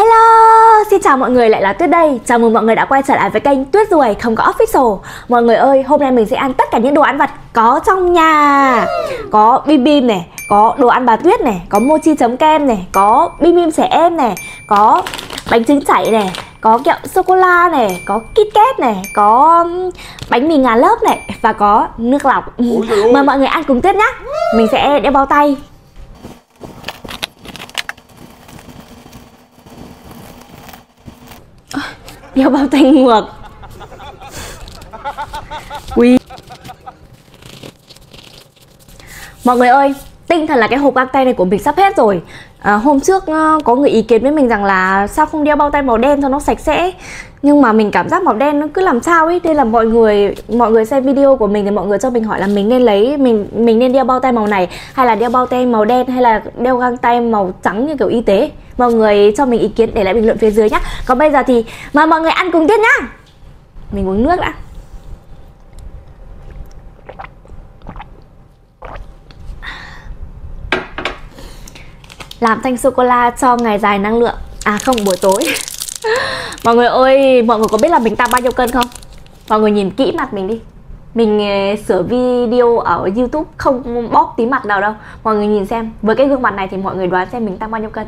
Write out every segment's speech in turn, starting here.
Hello, xin chào mọi người lại là Tuyết đây. Chào mừng mọi người đã quay trở lại với kênh Tuyết Ruồi không có official. Mọi người ơi, hôm nay mình sẽ ăn tất cả những đồ ăn vặt có trong nhà. Có bim bim này, có đồ ăn bà Tuyết này Có mochi chấm kem này, có bim bim trẻ em này Có bánh trứng chảy này có kẹo sô-cô-la này, có KitKat này, có bánh mì ngà lớp này và có nước lọc. Mời mọi người ăn cùng Tuyết nhá. Mình sẽ đeo bao tay đeo bao tay ngược. Quý. Mọi người ơi, tinh thần là cái hộp găng tay này của mình sắp hết rồi. À, Hôm trước ờ, có người ý kiến với mình rằng là Sao không đeo bao tay màu đen cho nó sạch sẽ? Nhưng mà mình cảm giác màu đen nó cứ làm sao ấy. Nên là mọi người mọi người xem video của mình Thì mọi người cho mình hỏi là mình nên lấy, Mình mình nên đeo bao tay màu này Hay là đeo bao tay màu đen Hay là đeo găng tay màu trắng như kiểu y tế? Mọi người cho mình ý kiến để lại bình luận phía dưới nhá. Còn bây giờ thì mời mọi người ăn cùng tiết nhá. Mình uống nước đã. Làm thanh sô cô la cho ngày dài năng lượng. À không, buổi tối mọi người ơi, mọi người có biết là mình tăng bao nhiêu cân không? Mọi người nhìn kỹ mặt mình đi. Mình ờ, sửa video ở youtube không bóp tí mặt nào đâu. Mọi người nhìn xem. Với cái gương mặt này thì mọi người đoán xem mình tăng bao nhiêu cân.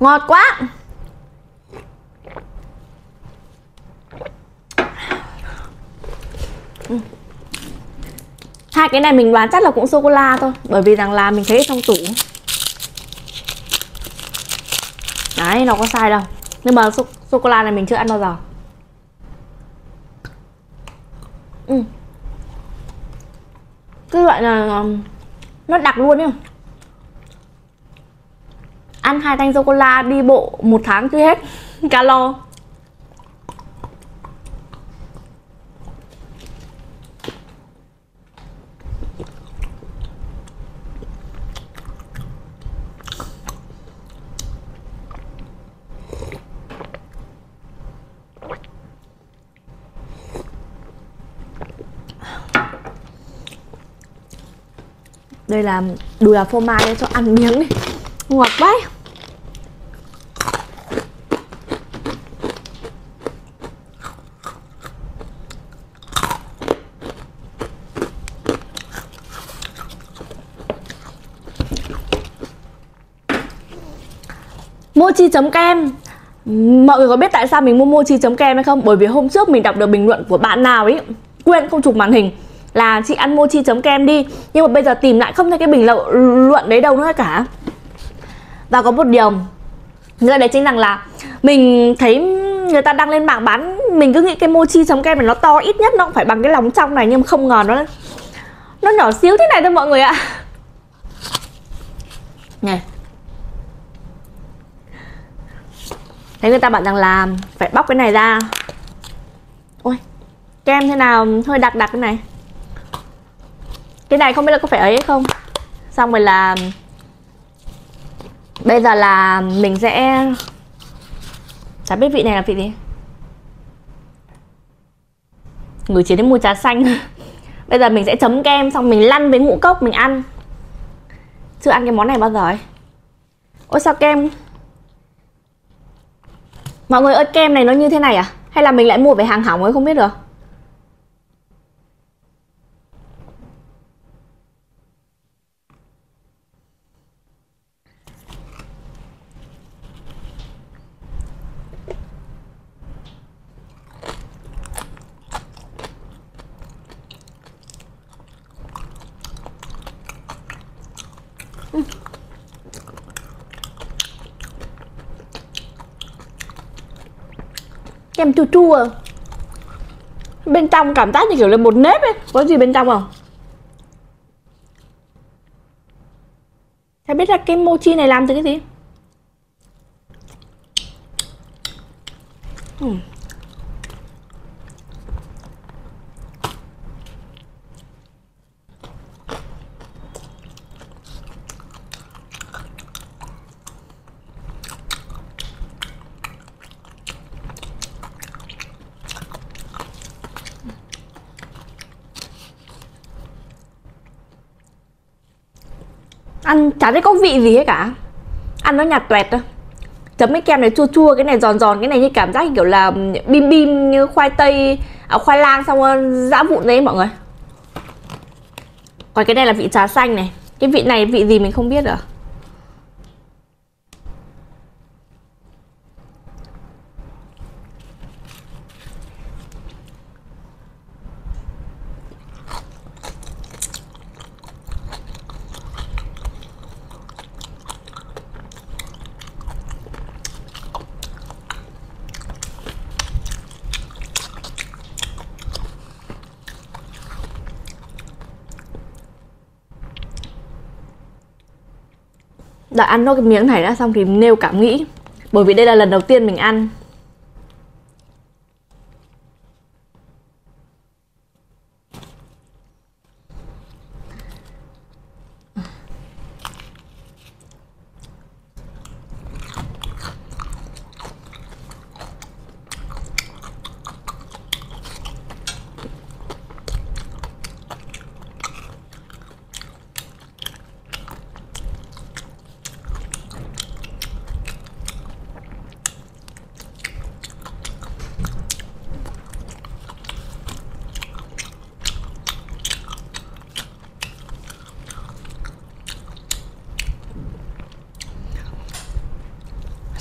Ngọt quá. Hai cái này mình đoán chắc là cũng sô cô la thôi bởi vì rằng là mình thấy trong tủ. Đấy nó có sai đâu. Nhưng mà sô, sô cô la này mình chưa ăn bao giờ. Ừ. cái loại là um, nó đặc luôn ấy ăn hai thanh sô cô la đi bộ một tháng chưa hết. Calo đây là đùi là phô mai cho ăn miếng đi. Ngọt quá. Mochi chấm kem. Mọi người có biết tại sao mình mua mochi chấm kem hay không? Bởi vì hôm trước mình đọc được bình luận của bạn nào ấy, quên không chụp màn hình, là chị ăn mochi chấm kem đi. Nhưng mà bây giờ tìm lại không thấy cái bình luận đấy đâu nữa cả. Và có một điều nữa đấy chính rằng là mình thấy người ta đăng lên mạng bán, mình cứ nghĩ cái mochi chấm kem này nó to ít nhất nó cũng phải bằng cái lòng trong này, nhưng mà không ngờ nó nó nhỏ xíu thế này thôi mọi người ạ. Này Thế người ta bảo rằng là phải bóc cái này ra. Ôi, Kem thế nào? Hơi đặc đặc cái này. Cái này không biết là có phải ấy hay không. Xong rồi là Bây giờ là mình sẽ Chả biết vị này là vị gì. Người chỉ đến mùi trà xanh. Bây giờ mình sẽ chấm kem, Xong mình lăn với ngũ cốc, mình ăn. Chưa ăn cái món này bao giờ ấy. Ôi, sao kem Mọi người ơi, kem này nó như thế này à? Hay là mình lại mua về hàng hỏng ấy, không biết được kem chua chua. Bên trong cảm giác như kiểu là một nếp ấy. Có gì bên trong không? Thầy biết là cái mochi này làm từ cái gì? Ừ. ăn chả thấy có vị gì hết cả. Ăn nó nhạt tuẹt thôi. Chấm cái kem này chua chua cái này giòn giòn cái này như cảm giác kiểu là ừ, bim bim như khoai tây à, khoai lang xong giã vụn đấy mọi người. Còn cái này là vị trà xanh này. Cái vị này vị gì mình không biết rồi. Đã ăn nó cái miếng này đã xong thì nêu cảm nghĩ bởi vì đây là lần đầu tiên mình ăn.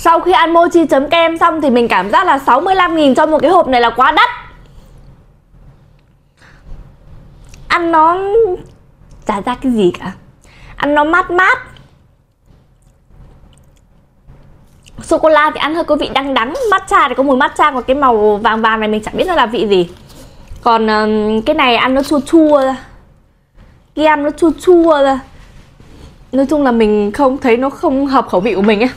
Sau khi ăn mochi chấm kem xong thì mình cảm giác là 65.000 cho một cái hộp này là quá đắt. Ăn nó chả ra cái gì cả. Ăn nó mát mát. Sô cô la thì ăn hơi có vị đắng đắng. Matcha thì có mùi matcha Còn cái màu vàng vàng này mình chẳng biết nó là vị gì. Còn um, cái này ăn nó chua chua ra. Kem nó chua chua ra. Nói chung là mình không thấy nó không hợp khẩu vị của mình ấy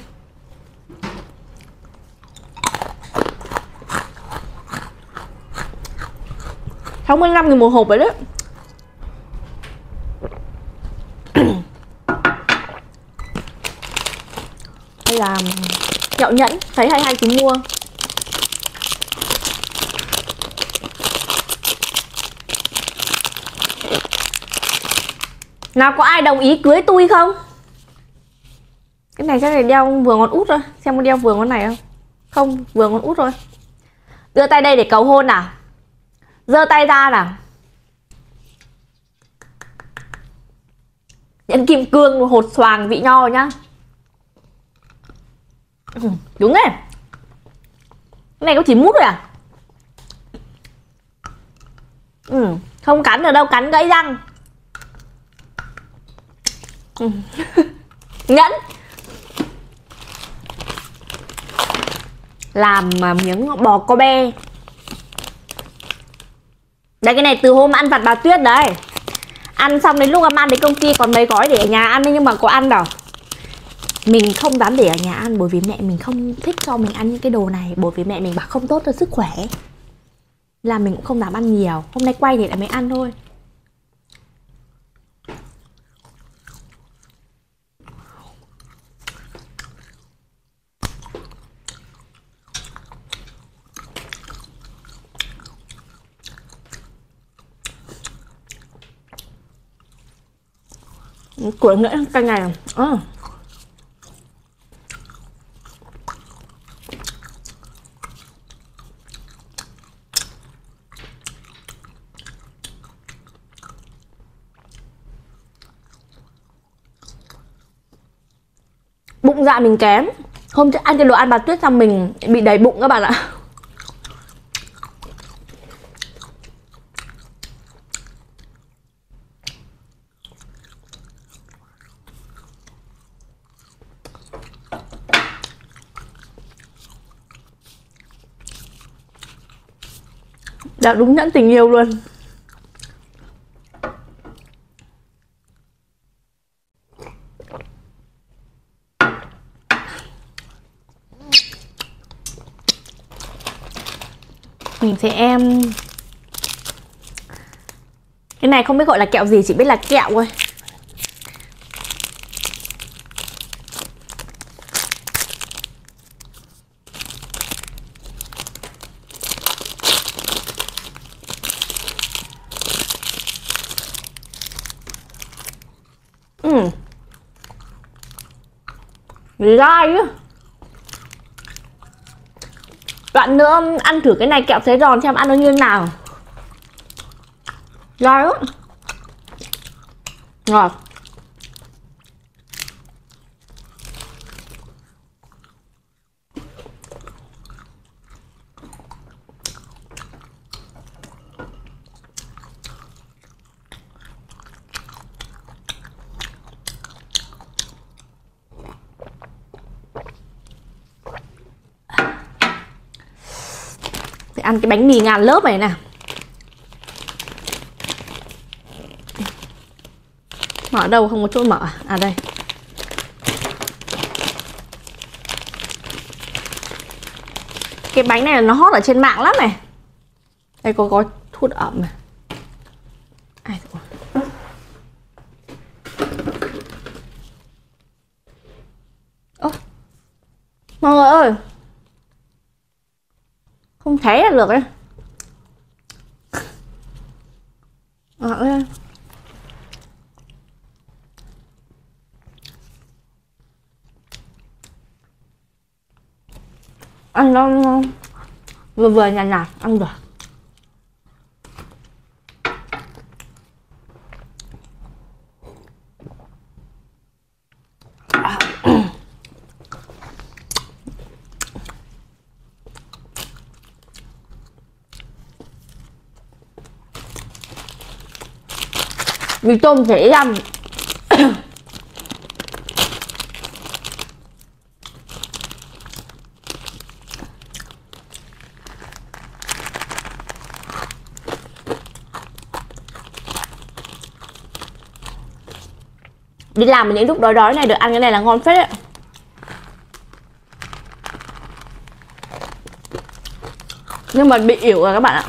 65 nghìn một hộp vậy đó Đây là kẹo nhẫn Thấy hay hay chúng mua Nào có ai đồng ý cưới tôi không? Cái này chắc là đeo vừa ngón út rồi, Xem có đeo vừa ngón này không? Không, vừa ngón út rồi. Đưa tay đây để cầu hôn nào giơ tay ra nào. Nhẫn kim cương hột xoàng vị nho nhá. Ừ, đúng đấy. Cái này có chỉ mút rồi à? Ừ, không cắn ở đâu cắn gãy răng. Ừ. nhẫn. Làm mà miếng bò Kobe đây cái này từ hôm ăn vặt bà Tuyết đấy. Ăn xong đến lúc ăn đến công ty còn mấy gói để ở nhà ăn nhưng mà có ăn đâu. Mình không dám để ở nhà ăn bởi vì mẹ mình không thích cho mình ăn những cái đồ này, Bởi vì mẹ mình bảo không tốt cho sức khỏe. Là mình cũng không dám ăn nhiều. Hôm nay quay thì lại mới ăn thôi. Của ngỡ canh này à. Ờ. bụng dạ mình kém. Hôm trước ăn cái đồ ăn bà tuyết xong mình bị đầy bụng các bạn ạ. Dạ đúng, nhẫn tình yêu luôn. Mình sẽ em Cái này không biết gọi là kẹo gì, Chỉ biết là kẹo thôi Ừ. Dai á Bạn nữa ăn thử cái này kẹo sấy giòn xem ăn nó như thế nào. Dai lắm. Ngọt. Ăn cái bánh mì ngàn lớp này nè Mở đâu không có chỗ mở à? à đây. Cái bánh này nó hot ở trên mạng lắm này. Đây, có có thuốc ẩm này. Ai rồi Ơ Mọi người ơi thể là được đấy, Ờ ăn nó vừa vừa nhạt nhạt ăn được. Vì tôm dễ ăn. Đi làm mà những lúc đói đói này được ăn cái này là ngon phết đấy nhưng mà bị ỉu rồi các bạn ạ.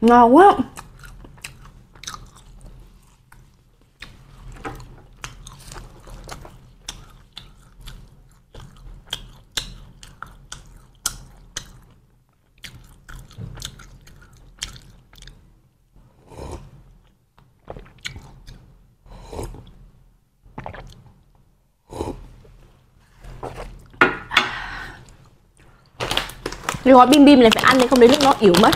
Ngon quá. Cái gói bim bim này phải ăn thì không đến lúc nó yếu mất.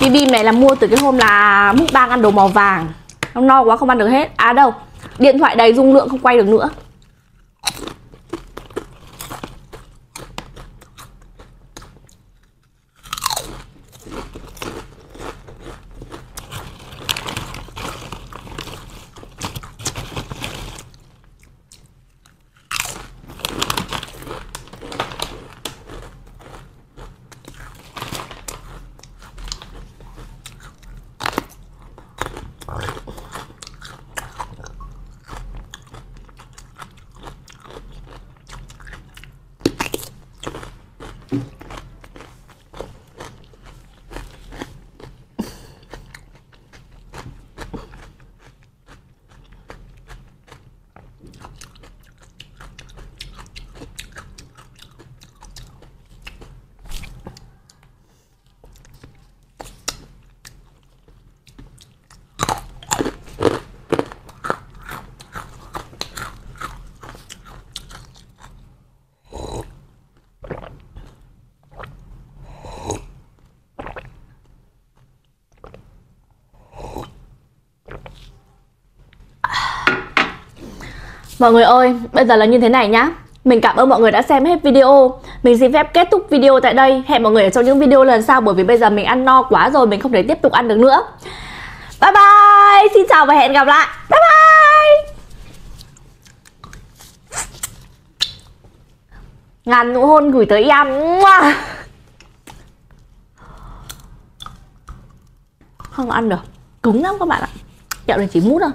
Bim bim này là mua từ cái hôm là múc bang ăn đồ màu vàng. Nó no quá, không ăn được hết. À đâu? Điện thoại đầy dung lượng, không quay được nữa. Mọi người ơi, bây giờ là như thế này nhá. Mình cảm ơn mọi người đã xem hết video. Mình xin phép kết thúc video tại đây. Hẹn mọi người ở trong những video lần sau Bởi vì bây giờ mình ăn no quá rồi Mình không thể tiếp tục ăn được nữa. Bye bye! Xin chào và hẹn gặp lại. Bye bye! Ngàn nụ hôn gửi tới em. Không ăn được. Cứng lắm các bạn ạ. Kẹo này chỉ mút thôi.